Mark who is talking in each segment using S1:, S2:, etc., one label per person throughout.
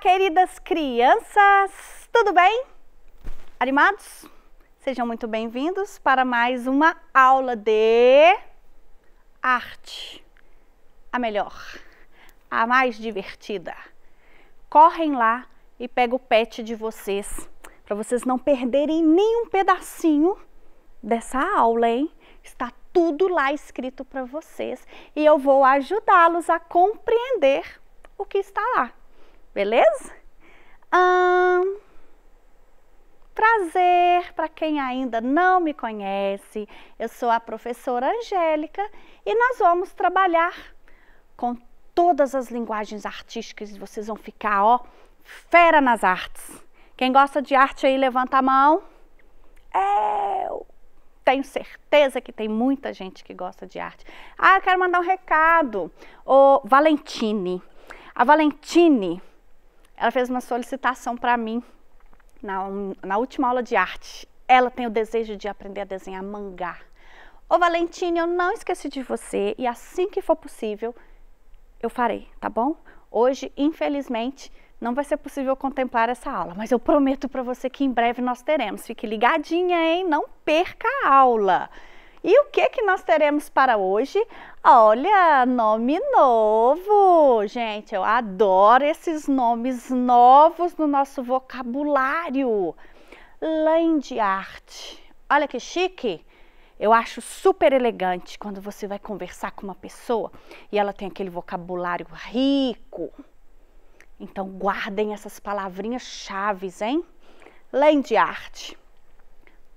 S1: queridas crianças! Tudo bem? Animados? Sejam muito bem-vindos para mais uma aula de arte. A melhor, a mais divertida. Correm lá e pega o pet de vocês, para vocês não perderem nenhum pedacinho dessa aula, hein? Está tudo lá escrito para vocês e eu vou ajudá-los a compreender o que está lá. Beleza? Hum, prazer para quem ainda não me conhece. Eu sou a professora Angélica e nós vamos trabalhar com todas as linguagens artísticas. Vocês vão ficar, ó, fera nas artes. Quem gosta de arte aí, levanta a mão. Eu tenho certeza que tem muita gente que gosta de arte. Ah, eu quero mandar um recado. O Valentine. A Valentine ela fez uma solicitação para mim na, na última aula de arte. Ela tem o desejo de aprender a desenhar mangá. Ô Valentina, eu não esqueci de você e assim que for possível, eu farei, tá bom? Hoje, infelizmente, não vai ser possível contemplar essa aula, mas eu prometo para você que em breve nós teremos. Fique ligadinha, hein? Não perca a aula! E o que que nós teremos para hoje? Olha, nome novo! Gente, eu adoro esses nomes novos no nosso vocabulário. Land art. Olha que chique! Eu acho super elegante quando você vai conversar com uma pessoa e ela tem aquele vocabulário rico. Então guardem essas palavrinhas chaves, hein? Land art.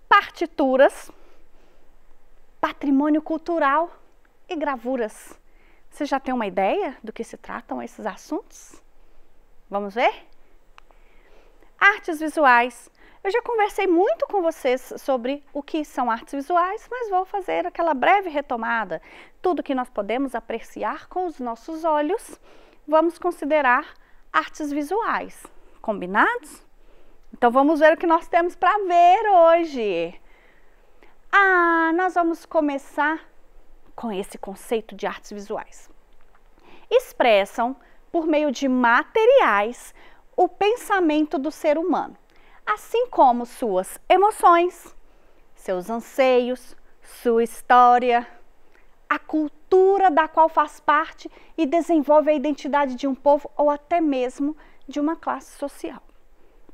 S1: Partituras patrimônio cultural e gravuras. Você já tem uma ideia do que se tratam esses assuntos? Vamos ver? Artes visuais. Eu já conversei muito com vocês sobre o que são artes visuais, mas vou fazer aquela breve retomada. Tudo que nós podemos apreciar com os nossos olhos, vamos considerar artes visuais. Combinados? Então vamos ver o que nós temos para ver hoje. Ah, nós vamos começar com esse conceito de artes visuais. Expressam, por meio de materiais, o pensamento do ser humano, assim como suas emoções, seus anseios, sua história, a cultura da qual faz parte e desenvolve a identidade de um povo ou até mesmo de uma classe social.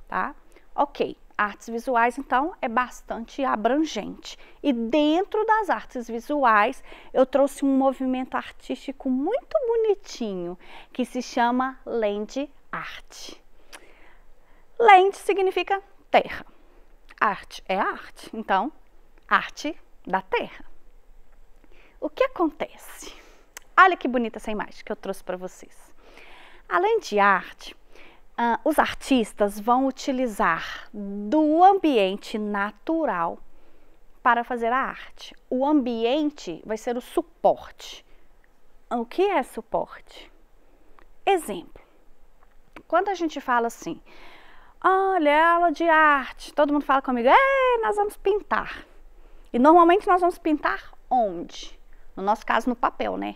S1: Tá? Ok. Artes visuais, então, é bastante abrangente. E dentro das artes visuais, eu trouxe um movimento artístico muito bonitinho, que se chama land art. Land significa terra. Arte é arte, então, arte da terra. O que acontece? Olha que bonita essa imagem que eu trouxe para vocês. Além de arte, uh, os artistas vão utilizar do ambiente natural para fazer a arte. O ambiente vai ser o suporte. O que é suporte? Exemplo. Quando a gente fala assim, olha, é aula de arte, todo mundo fala comigo, é, nós vamos pintar. E normalmente nós vamos pintar onde? No nosso caso, no papel, né?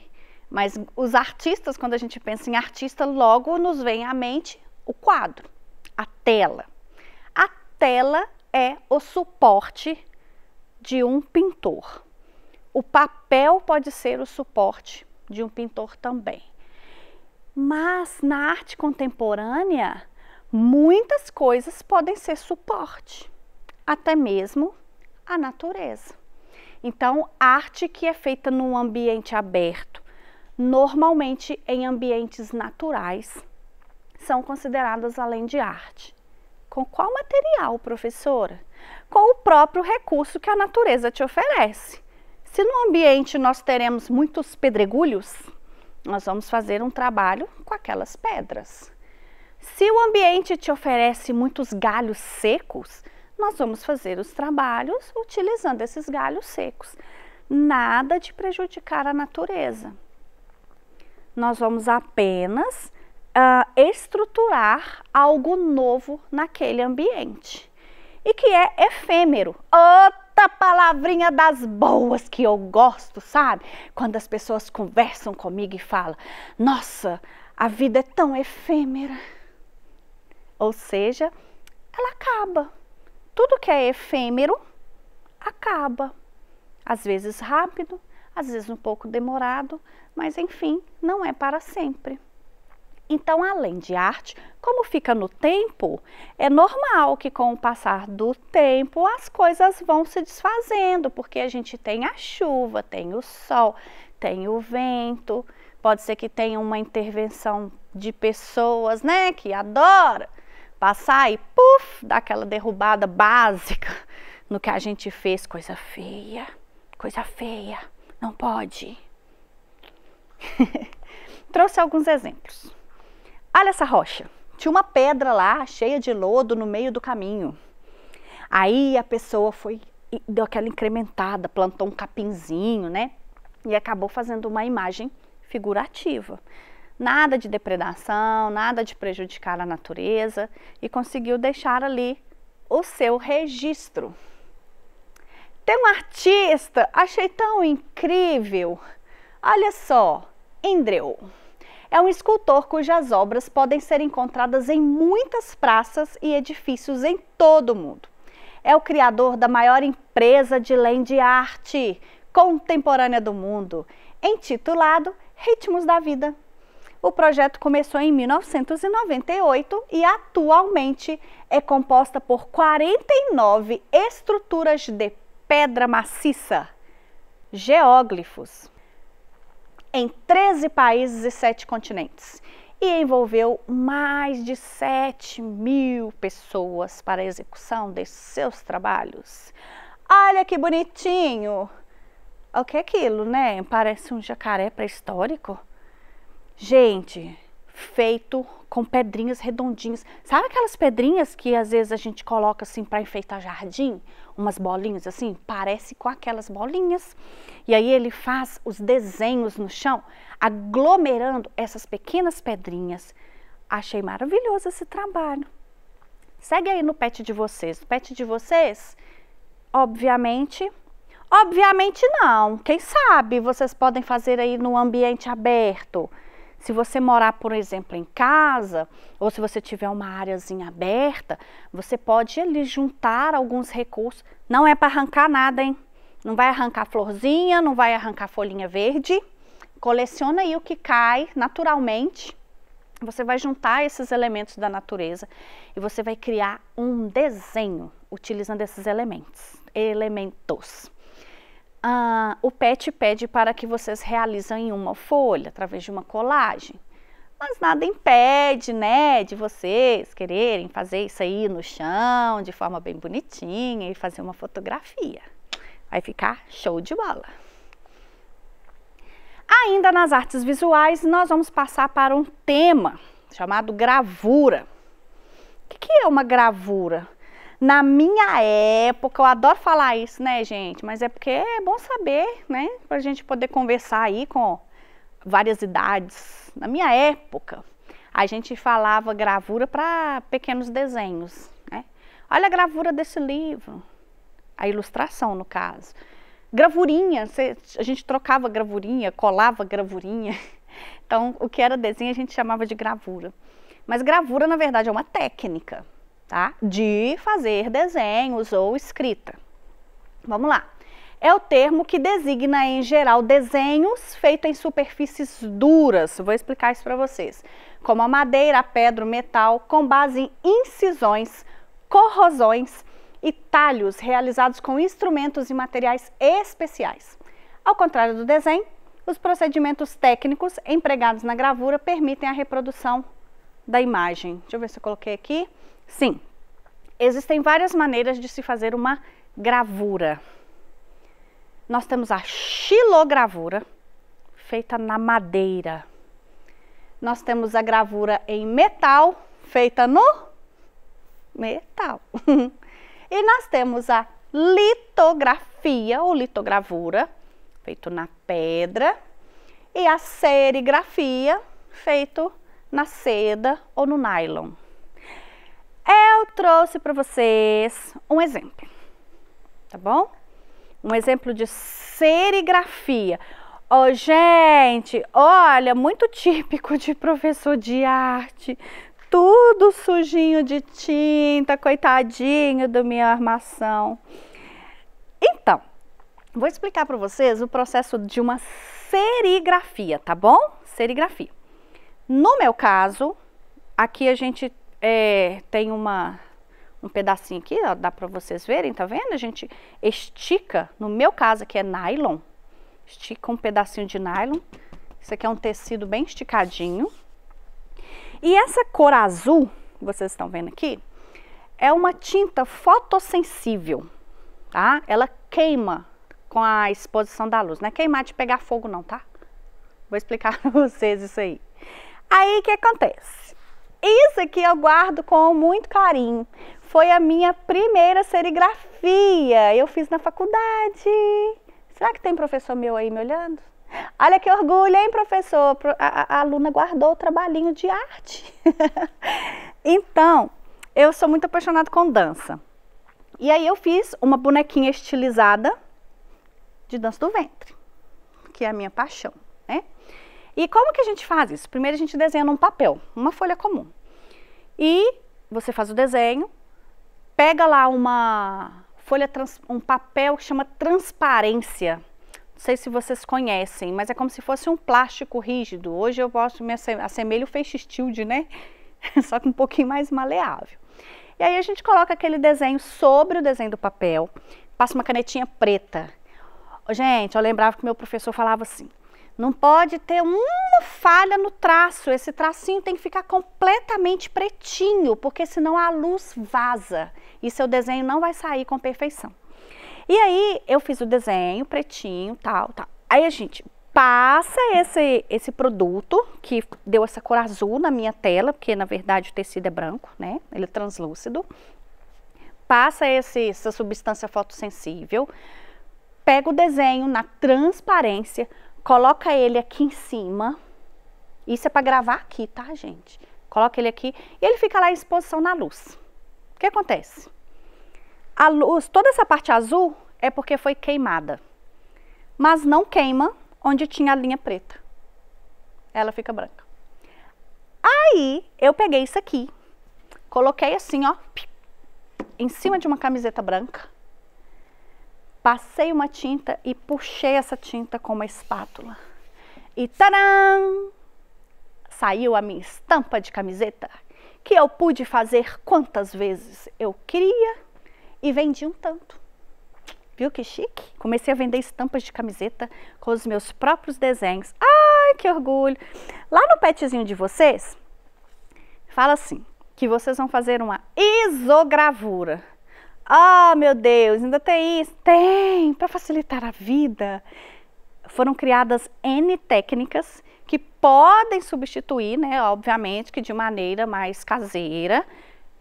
S1: Mas os artistas, quando a gente pensa em artista, logo nos vem à mente o quadro, a tela. A tela é o suporte de um pintor. O papel pode ser o suporte de um pintor também. Mas na arte contemporânea, muitas coisas podem ser suporte, até mesmo a natureza. Então, arte que é feita num ambiente aberto, normalmente em ambientes naturais, são consideradas além de arte. Com qual material, professora? Com o próprio recurso que a natureza te oferece. Se no ambiente nós teremos muitos pedregulhos, nós vamos fazer um trabalho com aquelas pedras. Se o ambiente te oferece muitos galhos secos, nós vamos fazer os trabalhos utilizando esses galhos secos. Nada de prejudicar a natureza. Nós vamos apenas uh, estruturar algo novo naquele ambiente e que é efêmero. Outra palavrinha das boas que eu gosto, sabe? Quando as pessoas conversam comigo e falam: Nossa, a vida é tão efêmera. ou seja, ela acaba. Tudo que é efêmero acaba. Às vezes rápido, às vezes um pouco demorado, mas enfim, não é para sempre. Então, além de arte, como fica no tempo, é normal que com o passar do tempo as coisas vão se desfazendo, porque a gente tem a chuva, tem o sol, tem o vento, pode ser que tenha uma intervenção de pessoas, né, que adora passar e puf, dar aquela derrubada básica no que a gente fez, coisa feia, coisa feia, não pode. Trouxe alguns exemplos. Olha essa rocha. Tinha uma pedra lá, cheia de lodo, no meio do caminho. Aí a pessoa foi, deu aquela incrementada, plantou um capinzinho, né? E acabou fazendo uma imagem figurativa. Nada de depredação, nada de prejudicar a natureza e conseguiu deixar ali o seu registro. Tem um artista, achei tão incrível. Olha só, Indreu. É um escultor cujas obras podem ser encontradas em muitas praças e edifícios em todo o mundo. É o criador da maior empresa de land art contemporânea do mundo, intitulado Ritmos da Vida. O projeto começou em 1998 e atualmente é composta por 49 estruturas de pedra maciça, geóglifos, em 13 países e 7 continentes e envolveu mais de 7 mil pessoas para a execução de seus trabalhos. Olha que bonitinho! O que é aquilo, né? Parece um jacaré pré-histórico. Gente, feito com pedrinhas redondinhas. Sabe aquelas pedrinhas que às vezes a gente coloca assim para enfeitar jardim? Umas bolinhas assim? Parece com aquelas bolinhas. E aí ele faz os desenhos no chão, aglomerando essas pequenas pedrinhas. Achei maravilhoso esse trabalho. Segue aí no pet de vocês. O pet de vocês, obviamente, obviamente não. Quem sabe vocês podem fazer aí no ambiente aberto se você morar, por exemplo, em casa, ou se você tiver uma áreazinha aberta, você pode ali juntar alguns recursos. Não é para arrancar nada, hein? Não vai arrancar florzinha, não vai arrancar folhinha verde. Coleciona aí o que cai naturalmente. Você vai juntar esses elementos da natureza e você vai criar um desenho utilizando esses elementos. Elementos ah, o PET pede para que vocês realizem uma folha através de uma colagem. Mas nada impede, né, de vocês quererem fazer isso aí no chão, de forma bem bonitinha e fazer uma fotografia. Vai ficar show de bola. Ainda nas artes visuais, nós vamos passar para um tema chamado gravura. O que é uma gravura? Na minha época, eu adoro falar isso, né, gente? Mas é porque é bom saber, né? Para a gente poder conversar aí com várias idades. Na minha época, a gente falava gravura para pequenos desenhos, né? Olha a gravura desse livro, a ilustração, no caso. Gravurinha, a gente trocava gravurinha, colava gravurinha. Então, o que era desenho a gente chamava de gravura. Mas gravura, na verdade, é uma técnica tá? De fazer desenhos ou escrita. Vamos lá. É o termo que designa em geral desenhos feitos em superfícies duras. Vou explicar isso para vocês. Como a madeira, a pedra, o metal, com base em incisões, corrosões e talhos realizados com instrumentos e materiais especiais. Ao contrário do desenho, os procedimentos técnicos empregados na gravura permitem a reprodução da imagem. Deixa eu ver se eu coloquei aqui. Sim, existem várias maneiras de se fazer uma gravura. Nós temos a xilogravura, feita na madeira. Nós temos a gravura em metal, feita no metal. e nós temos a litografia ou litogravura, feito na pedra, e a serigrafia, feito na seda ou no nylon. Eu trouxe para vocês um exemplo, tá bom? Um exemplo de serigrafia. Oh, gente, olha, muito típico de professor de arte. tudo sujinho de tinta, coitadinho da minha armação. Então, vou explicar para vocês o processo de uma serigrafia, tá bom? Serigrafia. No meu caso, aqui a gente é, tem uma, um pedacinho aqui, ó, dá para vocês verem, tá vendo? A gente estica, no meu caso aqui é nylon, estica um pedacinho de nylon. Isso aqui é um tecido bem esticadinho. E essa cor azul, vocês estão vendo aqui, é uma tinta fotossensível, tá? Ela queima com a exposição da luz. Não é queimar de pegar fogo não, tá? Vou explicar para vocês isso aí. Aí o que acontece? Isso aqui eu guardo com muito carinho. Foi a minha primeira serigrafia. Eu fiz na faculdade. Será que tem professor meu aí me olhando? Olha que orgulho, hein, professor? A, a, a aluna guardou o trabalhinho de arte. então, eu sou muito apaixonada com dança. E aí eu fiz uma bonequinha estilizada de dança do ventre, que é a minha paixão? E como que a gente faz isso? Primeiro a gente desenha num papel, uma folha comum. E você faz o desenho, pega lá uma folha, trans, um papel que chama transparência. Não sei se vocês conhecem, mas é como se fosse um plástico rígido. Hoje eu posso me assemelho ao face shield, né? Só que um pouquinho mais maleável. E aí a gente coloca aquele desenho sobre o desenho do papel, passa uma canetinha preta. Gente, eu lembrava que meu professor falava assim: não pode ter uma falha no traço. Esse tracinho tem que ficar completamente pretinho, porque senão a luz vaza e seu desenho não vai sair com perfeição. E aí eu fiz o desenho pretinho, tal, tal. Aí a gente passa esse, esse produto que deu essa cor azul na minha tela, porque na verdade o tecido é branco, né? Ele é translúcido. Passa esse, essa substância fotossensível, pega o desenho na transparência, coloca ele aqui em cima. Isso é para gravar aqui, tá, gente? Coloca ele aqui e ele fica lá em exposição na luz. O que acontece? A luz, toda essa parte azul é porque foi queimada. Mas não queima onde tinha a linha preta. Ela fica branca. Aí eu peguei isso aqui, coloquei assim, ó, em cima de uma camiseta branca passei uma tinta e puxei essa tinta com uma espátula. E tadã! Saiu a minha estampa de camiseta, que eu pude fazer quantas vezes eu queria e vendi um tanto. Viu que chique? Comecei a vender estampas de camiseta com os meus próprios desenhos. Ai, que orgulho! Lá no petzinho de vocês, fala assim, que vocês vão fazer uma isogravura ah, meu Deus, ainda tem isso? Tem, para facilitar a vida. Foram criadas N técnicas que podem substituir, né, obviamente, que de maneira mais caseira,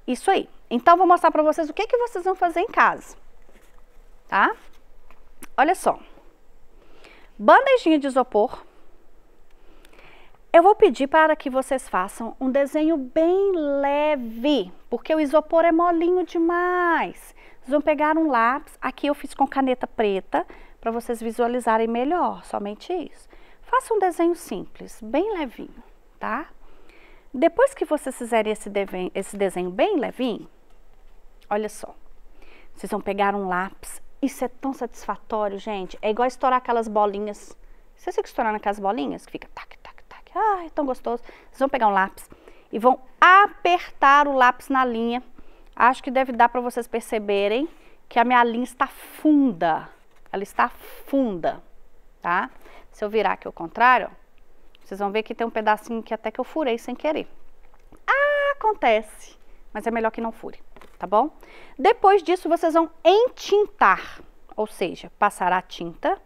S1: isso aí. Então, vou mostrar para vocês o que, que vocês vão fazer em casa, tá? Olha só. Bandejinha de isopor. Eu vou pedir para que vocês façam um desenho bem leve, porque o isopor é molinho demais. Vocês vão pegar um lápis, aqui eu fiz com caneta preta, para vocês visualizarem melhor, somente isso. Faça um desenho simples, bem levinho, tá? Depois que vocês fizerem esse, desenho, esse desenho bem levinho, olha só, vocês vão pegar um lápis, isso é tão satisfatório, gente, é igual estourar aquelas bolinhas, vocês ficam estourando aquelas bolinhas que fica tac, tac, tac, ai, tão gostoso. Vocês vão pegar um lápis e vão apertar o lápis na linha, Acho que deve dar para vocês perceberem que a minha linha está funda. Ela está funda, tá? Se eu virar aqui ao contrário, vocês vão ver que tem um pedacinho que até que eu furei sem querer. Ah, acontece, mas é melhor que não fure, tá bom? Depois disso, vocês vão entintar, ou seja, passar a tinta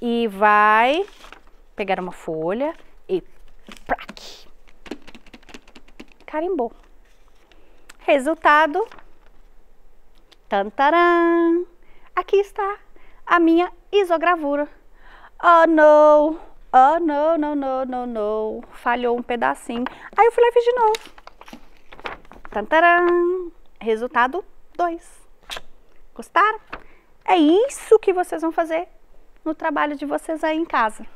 S1: e vai pegar uma folha prac, carimbou. Resultado, tantarã, aqui está a minha isogravura. Oh, não, oh, não, não, não, não, não, falhou um pedacinho. Aí eu fui lá e fiz de novo. Tantarã, resultado 2. Gostaram? É isso que vocês vão fazer no trabalho de vocês aí em casa.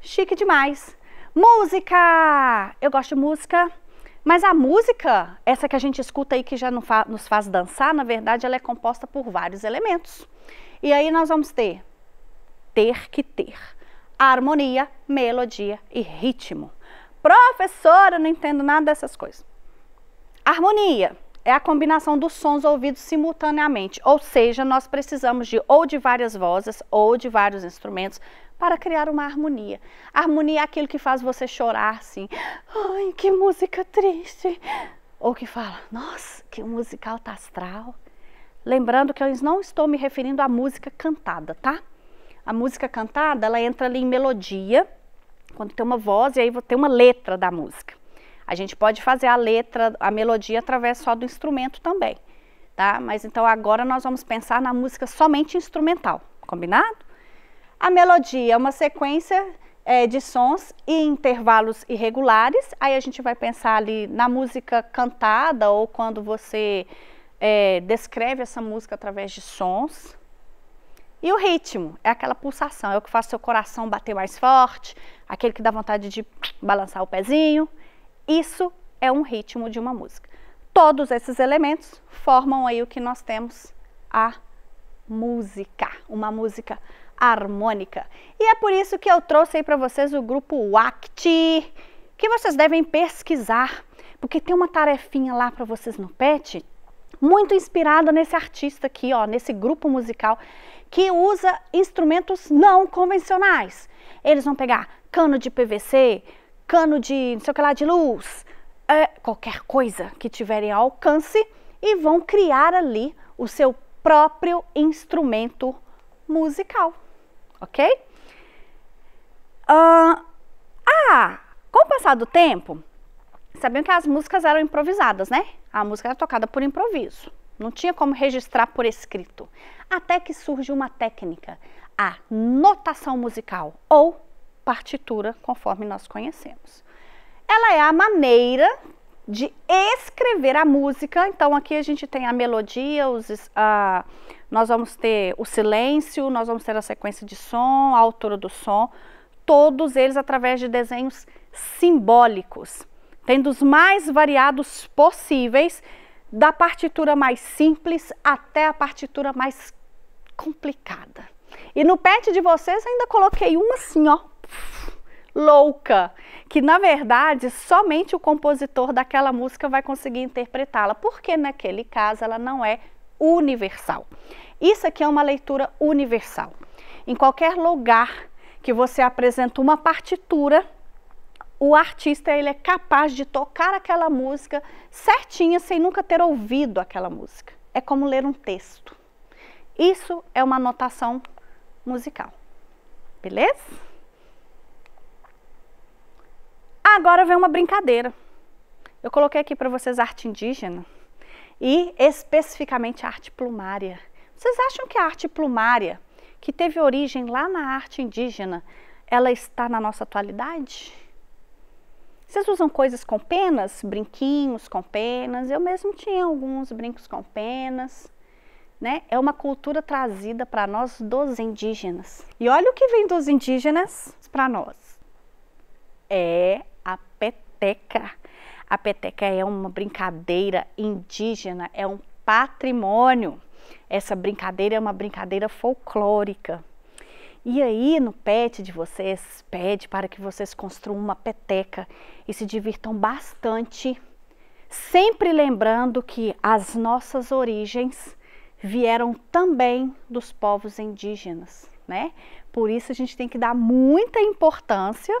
S1: Chique demais. Música! Eu gosto de música. Mas a música, essa que a gente escuta aí que já nos faz dançar, na verdade ela é composta por vários elementos. E aí nós vamos ter ter que ter harmonia, melodia e ritmo. Professora, não entendo nada dessas coisas. Harmonia é a combinação dos sons ouvidos simultaneamente, ou seja, nós precisamos de ou de várias vozes ou de vários instrumentos para criar uma harmonia. Harmonia é aquilo que faz você chorar assim, ai, que música triste, ou que fala, nossa, que musical tá astral. Lembrando que eu não estou me referindo à música cantada, tá? A música cantada, ela entra ali em melodia, quando tem uma voz e aí tem uma letra da música. A gente pode fazer a letra, a melodia através só do instrumento também, tá? Mas então agora nós vamos pensar na música somente instrumental, combinado? A melodia é uma sequência é, de sons e intervalos irregulares. Aí a gente vai pensar ali na música cantada ou quando você é, descreve essa música através de sons. E o ritmo é aquela pulsação, é o que faz seu coração bater mais forte, aquele que dá vontade de balançar o pezinho. Isso é um ritmo de uma música. Todos esses elementos formam aí o que nós temos a música, uma música harmônica. E é por isso que eu trouxe aí para vocês o grupo WACT, que vocês devem pesquisar, porque tem uma tarefinha lá para vocês no PET, muito inspirada nesse artista aqui, ó, nesse grupo musical que usa instrumentos não convencionais. Eles vão pegar cano de PVC, cano de não sei o que lá de luz, é, qualquer coisa que tiverem alcance e vão criar ali o seu próprio instrumento musical, ok? Uh, ah, com o passar do tempo, sabiam que as músicas eram improvisadas, né? A música era tocada por improviso, não tinha como registrar por escrito. Até que surge uma técnica, a notação musical ou partitura, conforme nós conhecemos. Ela é a maneira de escrever a música. Então, aqui a gente tem a melodia, os, uh, nós vamos ter o silêncio, nós vamos ter a sequência de som, a altura do som, todos eles através de desenhos simbólicos, tem dos mais variados possíveis, da partitura mais simples até a partitura mais complicada. E no pet de vocês ainda coloquei uma assim, ó, louca, que na verdade somente o compositor daquela música vai conseguir interpretá-la, porque naquele caso ela não é universal. Isso aqui é uma leitura universal. Em qualquer lugar que você apresenta uma partitura, o artista ele é capaz de tocar aquela música certinha sem nunca ter ouvido aquela música. É como ler um texto. Isso é uma notação musical. Beleza? Agora vem uma brincadeira. Eu coloquei aqui para vocês arte indígena e especificamente arte plumária. Vocês acham que a arte plumária, que teve origem lá na arte indígena, ela está na nossa atualidade? Vocês usam coisas com penas, brinquinhos com penas? Eu mesmo tinha alguns brincos com penas. Né? É uma cultura trazida para nós dos indígenas. E olha o que vem dos indígenas para nós. É peteca. A peteca é uma brincadeira indígena, é um patrimônio. Essa brincadeira é uma brincadeira folclórica. E aí, no pet de vocês, pede para que vocês construam uma peteca e se divirtam bastante, sempre lembrando que as nossas origens vieram também dos povos indígenas, né? Por isso a gente tem que dar muita importância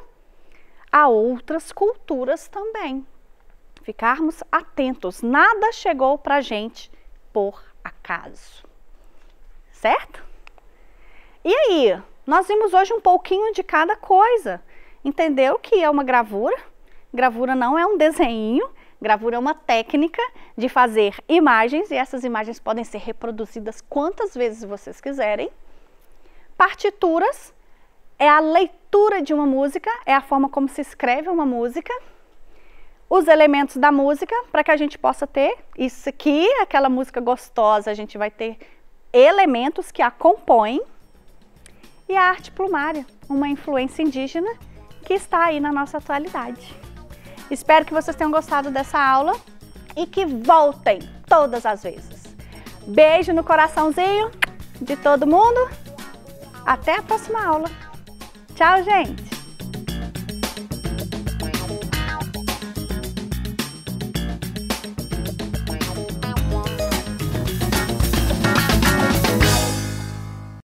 S1: a outras culturas também. Ficarmos atentos, nada chegou para a gente por acaso, certo? E aí, nós vimos hoje um pouquinho de cada coisa. Entendeu que é uma gravura? Gravura não é um desenho, gravura é uma técnica de fazer imagens e essas imagens podem ser reproduzidas quantas vezes vocês quiserem. Partituras é a leitura de uma música, é a forma como se escreve uma música. Os elementos da música, para que a gente possa ter isso aqui, aquela música gostosa, a gente vai ter elementos que a compõem. E a arte plumária, uma influência indígena que está aí na nossa atualidade. Espero que vocês tenham gostado dessa aula e que voltem todas as vezes. Beijo no coraçãozinho de todo mundo. Até a próxima aula. Tchau, gente!